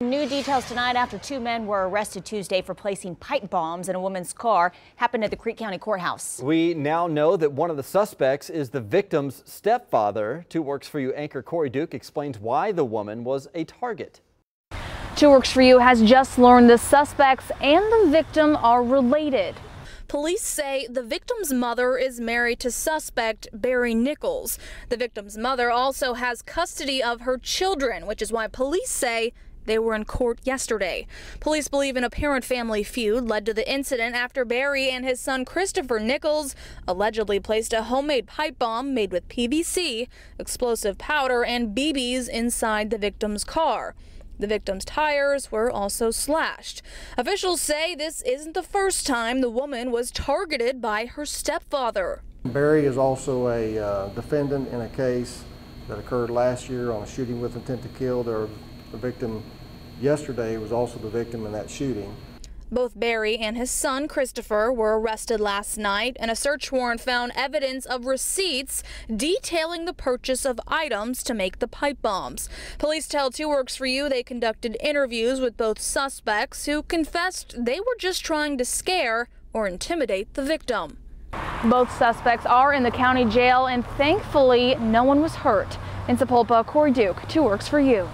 New details tonight after two men were arrested Tuesday for placing pipe bombs in a woman's car. Happened at the Creek County Courthouse. We now know that one of the suspects is the victim's stepfather. Two Works for You anchor Corey Duke explains why the woman was a target. Two Works for You has just learned the suspects and the victim are related. Police say the victim's mother is married to suspect Barry Nichols. The victim's mother also has custody of her children, which is why police say they were in court yesterday. Police believe an apparent family feud led to the incident after Barry and his son Christopher Nichols allegedly placed a homemade pipe bomb made with PVC, explosive powder, and BBs inside the victim's car. The victim's tires were also slashed. Officials say this isn't the first time the woman was targeted by her stepfather. Barry is also a uh, defendant in a case that occurred last year on a shooting with intent to kill. There the victim yesterday was also the victim in that shooting. Both Barry and his son Christopher were arrested last night, and a search warrant found evidence of receipts detailing the purchase of items to make the pipe bombs. Police tell Two Works for You they conducted interviews with both suspects who confessed they were just trying to scare or intimidate the victim. Both suspects are in the county jail, and thankfully, no one was hurt. In Sapulpa, Corey Duke, Two Works for You.